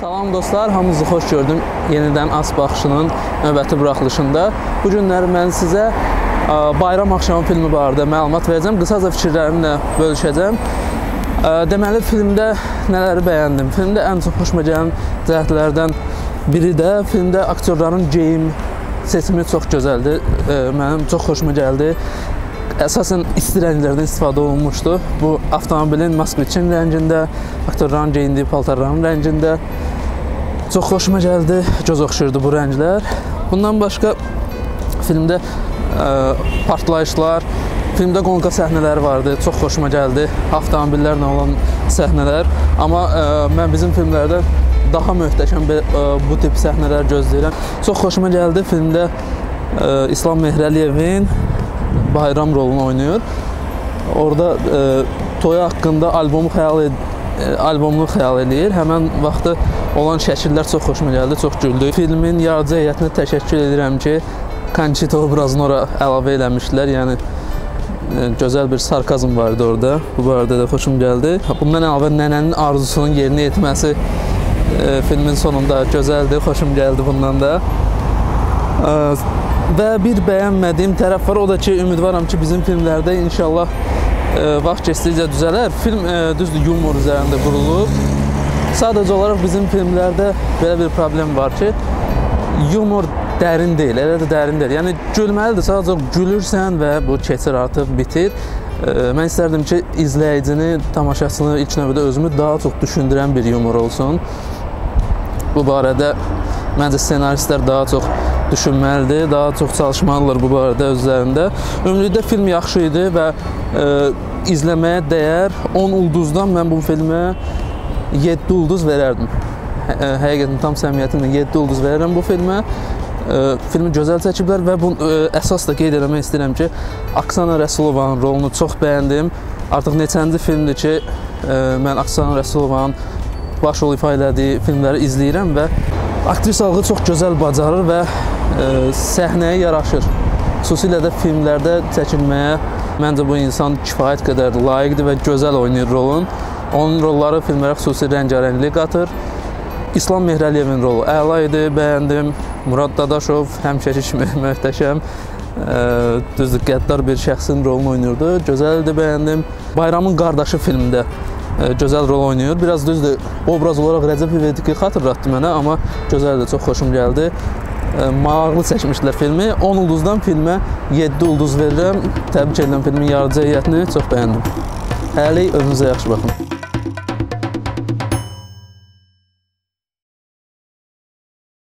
Salam dostlar, hamınızı xoş gördüm. Yenidən As Baxışının növbəti buraxılışında. Bu günləri mən sizə Bayram axşamı filmi barədə məlumat verəcəm. Qısaca fikirlərimlə bölüşəcəm. Deməli, filmdə nələri bəyəndim? Filmdə ən çox xoşuma gələn cəhətlərdən biri də filmdə aktyorların geyim seçimi çox gözəldir. Ə, Mənim çox xoşuma gəldi. Əsasən isti rənglərdən istifadə olunmuşdu. Bu avtomobilin Moskviçin rəngində, aktyorların geyindiyi paltarların rəngində. Çox xoşuma gəldi. Göz oxşayırdı bu rənglər. Bundan başqa filmdə ə, partlayışlar, filmdə qonqa səhnələri vardı. Çox xoşuma gəldi. Avtomobillərlə olan səhnələr. Amma ə, mən bizim filmlərdən daha möhtəşəm ə, bu tip səhnələr gözləyirəm. Çox xoşuma gəldi filmdə ə, İslam Mehrəliyevin Bayram rolunu oynayır. Orada ə, toya haqqında albomu xəyal ed ə, albomunu xəyal edir. Həmin vaxtı olan şəkillər çox xoşuma gəldi, çox güldü. Filmin yaradıcı heyətinə təşəkkür edirəm ki, Conchita obrazını ora əlavə eləmişdilər. Yəni ə, gözəl bir sarkazm var idi orada. Bu barədə də xoşum gəldi. Bundan əlavə nənənin arzusunun yerinə yetməsi ə, filmin sonunda gözəldir, xoşum gəldi bundan da. Ə, Və bir bəyənmədiyim tərəf var, o da ki, ümidvaram ki, bizim filmlərdə inşallah vaxt keçdikcə düzələr. Film ə, düzdür, yumor üzərində qurulub. Sadəcə olaraq bizim filmlərdə belə bir problem var ki, yumor dərin deyil, elə də dərin deyil. Yəni gülməlidir, sadəcə gülürsən və bu keçir artıq bitir. Ə, Mən istərdim ki, izləyicini, tamaşaçını ilk növbədə özümü daha çox düşündürən bir yumor olsun. Bu barədə məncə ssenaristlər daha çox düşünməlidir, daha çox çalışmalıdırlar bu barədə özlərində. Ümumilikdə film yaxşı idi və ə, izləməyə dəyər. 10 ulduzdan mən bu filmə 7 ulduz verərdim. Hə, həqiqətən tam səmimiyyətimlə 7 ulduz verirəm bu filmə. Ə, filmi gözəl çəkiblər və bu ə, əsas da qeyd etmək istəyirəm ki, Aksana Rəsulovanın rolunu çox bəyəndim. Artıq neçənci filmdir ki, ə, mən Aksana Rəsulovanın baş rol ifa elədiyi filmləri izləyirəm və aktrisalığı çox gözəl bacarır və səhnəyə yaraşır. Xüsusilə də filmlərdə çəkilməyə məncə bu insan kifayət qədər layiqdir və gözəl oynayır rolun. Onun rolları filmlərə xüsusi rəngarənglik qatır. İslam Mehrəliyevin rolu əla idi, bəyəndim. Murad Dadaşov həmişəki kimi möhtəşəm. Düzdür, qəddar bir şəxsin rolunu oynayırdı. Gözəl idi, bəyəndim. Bayramın qardaşı filmində ə, gözəl rol oynayır. Biraz düzdür, obraz olaraq Rəcəb İvediki xatırlatdı mənə, amma gözəldir, çox xoşum gəldi. Maraqlı çəkmişdilər filmi. 10 ulduzdan filmə 7 ulduz verirəm. Təbrik edirəm filmin yaradıcı heyətini, çox bəyəndim. Hələlik özünüzə yaxşı baxın.